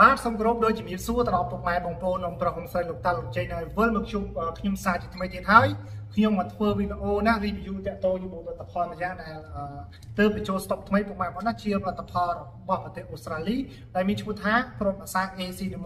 បាទសូមគោរពដោយជំរាបសួរទៅដល់ពុកម៉ែបងប្អូនអ៊ំប្រុសអ៊ំស្រីលោកតាលោកជ័យនៅវិលមកជួបខ្ញុំសារជាថ្មីទៀតហើយ ខ្ញុំមកធ្វើវីដេអូណា review តាក់ទងជាមួយផលិតផលម្យ៉ាងដែលទើបបញ្ចូល stock ថ្មីពុកម៉ែបងប្អូនណាជាផលិតផលរបស់ប្រទេសអូស្ត្រាលីដែលមានឈ្មោះថាគ្រាប់អាសា AC11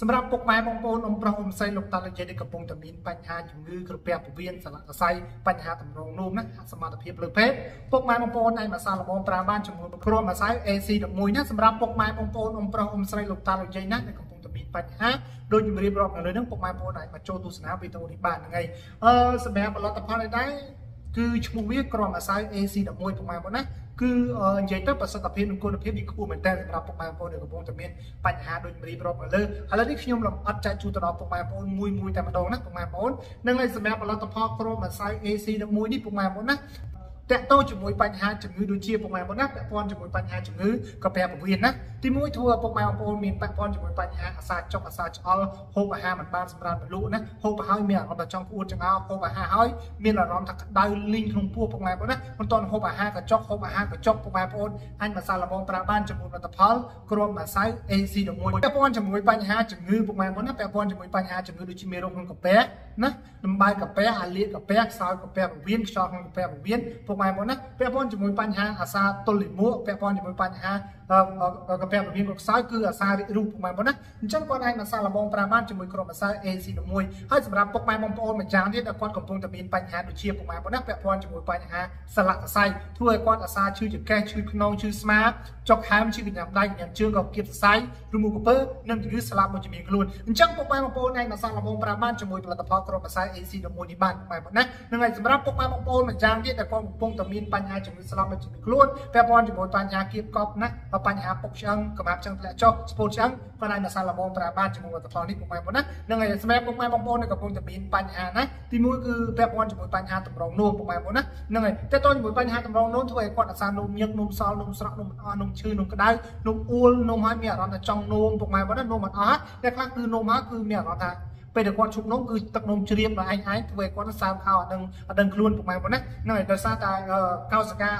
សម្រាប់ពុកម៉ែបងប្អូនអ៊ំប្រុសអ៊ំស្រីលោកតាលោកជ័យដែលកំពុងតែមានបញ្ហាជំងឺក្រពះពោះវៀនសន្លាក់សរសៃបញ្ហាតម្រងនោមណាសមត្ថភាពលើភេទពុកម៉ែបងប្អូនអាចមកសាឡបងប្រើបានជាមួយគ្រាប់អាសា AC11 ណាសម្រាប់ពុកម៉ែបងប្អូនអ៊ំប្រុសអ៊ំស្រីលោកតាលោកជ័យណាដែលកំពុងតែមានបញ្ហា ដូចជំរាបរាប់នៅលើហ្នឹងពុកម៉ែបងប្អូនអាចមកចូលទស្សនាវីដេអូនេះបានហ្នឹងហើយអឺសម្រាប់ផលិតផលនេះដែរគឺឈ្មោះវាក្រមអាស័យ AC11 ពុកម៉ែបងប្អូនណាគឺនិយាយទៅប្រសិទ្ធភាពនិងគុណភាពវាខ្ពស់មែនតើសម្រាប់ពុកម៉ែបងប្អូនដែលកំពុងតែមានបញ្ហាដូចមរីប្រប់នៅលើឥឡូវនេះខ្ញុំលំអិតចែកជូនទៅដល់ពុកម៉ែបងប្អូនមួយមួយតែម្ដងណាពុកម៉ែបងប្អូននឹងហើយសម្រាប់ផលិតផលក្រមអាស័យ AC11 នេះពុកម៉ែបងប្អូនណាតកតោជាមួយបញ្ហាជំងឺដូចជាពុកម៉ែបងប្អូនណាពាក់ព័ន្ធជាមួយបញ្ហាជំងឺកាពះពោះវៀនណា ទីមួយធ្វើឲ្យពុកម៉ែបងប្អូនមានពាក់ព័ន្ធជាមួយបញ្ហាអាសាចុកអាសាឆ្អល់ហូបអាហារមិនបានសម្រាប់បលក់ណាហូបហើយមានអារម្មណ៍ថាចង់ក្អួតចង្អោរហូបអាហារហើយមានអារម្មណ៍ថាក្តៅលីងក្នុងពោះពុកម៉ែបងប្អូនណាមិនទាន់ហូបអាហារកញ្ចុកហូបអាហារកញ្ចុកពុកម៉ែបងប្អូនអញម្សាឡបងប្រើបានជាមួយផលិតផលគ្រាប់ម្សៅ AC11 ពាក់ព័ន្ធជាមួយបញ្ហាជំងឺពុកម៉ែបងប្អូនណាពាក់ព័ន្ធជាមួយបញ្ហាជំងឺដូចជាមេរោគក្នុងកាពះណាលំបាយកាពះអាលៀកកាពះខ្សោយកាពះពោះវៀនខ្យល់ក្នុងកាពះពោះវៀនពុកម៉ែបងប្អូនណាពាក់ព័ន្ធជាមួយបញ្ហាអាសាទល់លាមកពាក់ព័ន្ធជាមួយបញ្ហាកាពះពវៀនគ្រប់ខ្សោយគឺអាសារិចរូបពុកម៉ែបងប្អូនណាអញ្ចឹងគាត់អាចមកសាឡបងប្រើបានជាមួយក្រុមអាសា AC11 ហើយសម្រាប់ពុកម៉ែបងប្អូនម្យ៉ាងទៀតដែលគាត់កំពុងតែមានបញ្ហាដូចជាពុកម៉ែបងប្អូនណាពាក់ព័ន្ធជាមួយបញ្ហាសន្លាក់សរសៃធ្វើឲ្យគាត់អាសាឈឺចង្កេះឈឺខ្នងឈឺស្មាចុកហើមឈឺកញ្ញាដៃកញ្ញាជើងក៏គៀបសរសៃឬមួកកពើនិងជំងឺស្លាប់មួយជំនាញខ្លួនអញ្ចឹងពុកម៉ែបងប្អូនអាចមកសាឡបងប្រើបានជាមួយផលិតផលក្រុមអាសា AC11 នេះបានពុកម៉ែបងប្អូនណានឹងហើយសម្រាប់ពុកម៉ែបងប្អូនម្យ៉ាងទៀតដែលគាត់កំពុងតែមានបញ្ហាជំងឺស្លាប់មួយជំនាញខ្លួនពាក់ព័ន្ធជាមួយបញ្ហាគៀបកប់ណាបញ្ហាពុកឆ្អឹងងកម្រាបចឹងធ្លាក់ចុះស្ពោតចឹងគាត់អាចមកសាឡបងប្រើបានជាមួយផលិតផលនេះពុកម៉ែបងប្អូនណានឹងហើយសម្រាប់ពុកម៉ែបងប្អូនដែលកំពុងតែមានបញ្ហាណាទីមួយគឺពាក់ព័ន្ធជាមួយបញ្ហាតម្រងនោមពុកម៉ែបងប្អូនណានឹងហើយតើតើជាមួយបញ្ហាតម្រងនោមធ្វើឲ្យគាត់អាសានោមញឹកនោមសល់នោមស្រក់នោមមិនអស់នោមឈឺនោមក្តៅនោមអួលនោមហើយមានអារម្មណ៍ថាចង់នោមពុកម៉ែបងប្អូនណានោមមិនអស់តែខ្លះគឺនោមហើយគឺមានអារម្មណ៍ថា ពេលដែលគាត់ឈប់នំគឺទឹកនំជ្រាបដល់ឯងឯងធ្វើឲ្យគាត់សើមខោអត់ដឹងអត់ដឹងខ្លួនពុកម៉ែបងណាហ្នឹងហើយដោយសារតែកោសិកា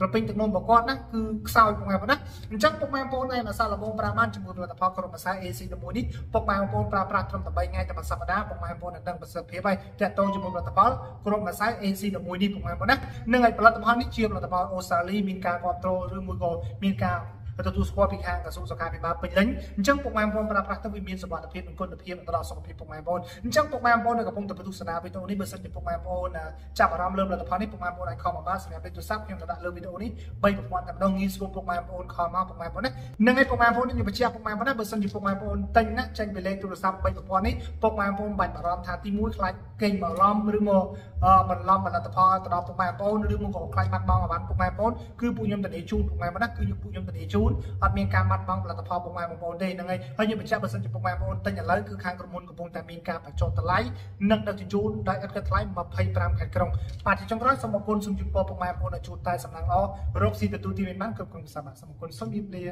ក្រពេញទឹកនំរបស់គាត់ណាគឺខ្សោយពុកម៉ែបងណាអញ្ចឹងពុកម៉ែបងប្អូនឯម្សាលបងប្រើបានជាមួយផលិតផលក្រុមម្សៅ AC11 នេះពុកម៉ែបងប្អូនប្រើប្រាស់ត្រឹមតែ3ថ្ងៃតែមួយសប្តាហ៍ពុកម៉ែបងប្អូននឹងដឹងប្រសិទ្ធភាពហើយតាក់ទងជាមួយផលិតផលក្រុមម្សៅ AC11 នេះពុកម៉ែបងណានឹងហើយផលិតផលនេះជាផលិតផលអូស្ត្រាលីមានការគ្រប់គ្រងឬមួយក៏មានការ ទទួលស្គាល់ពីខាងក្រសួងសុខាភិបាលពេញលេញអញ្ចឹងពុកម៉ែបងប្អូនប្រើប្រាស់ទៅវាមានសុវត្ថិភាពនិងគុណភាពទៅដល់សុខភាពពុកម៉ែបងប្អូនអញ្ចឹងពុកម៉ែបងប្អូននៅកំពុងតែទស្សនាវីដេអូនេះបើសិនជាពុកម៉ែបងប្អូនចាប់អារម្មណ៍លើផលិតផលនេះពុកម៉ែបងប្អូនអាចខមមកបានសម្រាប់លេខទូរស័ព្ទខ្ញុំទៅដាក់លើវីដេអូនេះ3ប្រព័ន្ធតែម្ដងងាយស្រួលពុកម៉ែបងប្អូនខមមកពុកម៉ែបងប្អូនណានឹងឲ្យពុកម៉ែបងប្អូនខ្ញុំបញ្ជាក់ពុកម៉ែបងប្អូនណាបើសិនជាពុកម៉ែបងប្អូនទិញណាចេញពីលេខទូរស័ព្ទ3ប្រព័ន្ធនេះពុកម៉ែបងប្អូនបាច់បារម្ភថាទី1ខ្លាចកេងបន្លំឬមកបន្លំផលិតផលទៅដល់ពុកម៉ែបងប្អូនឬមកក៏ខ្លាចបាត់បង់អវ៉ាន់ពុកម៉ែបងប្អូនគឺពួកខ្ញុំធានាជូនពុកម៉ែបងប្អូនណាគឺពួកខ្ញុំធានាជូនអត់មានការបាត់បង់ផលិតផលពុកម៉ែបងប្អូនទេហ្នឹងហើយហើយខ្ញុំបញ្ជាក់បើសិនជាពុកម៉ែបងប្អូនទិញឥឡូវគឺខាងក្រុមហ៊ុនកំពុងតែមានការបញ្ចុះតម្លៃនិងដឹកជញ្ជូនដោយឥតគិតថ្លៃ25ខែក្រុងបាទជាចុងក្រោយសូមអរគុណសូមជូនពរពុកម៉ែបងប្អូនឲ្យជួបតែសំណាងល្អរកស៊ីទទួលទានបានគ្រប់គ្រងសមាសូមអរគុណសូមជម្រាបលា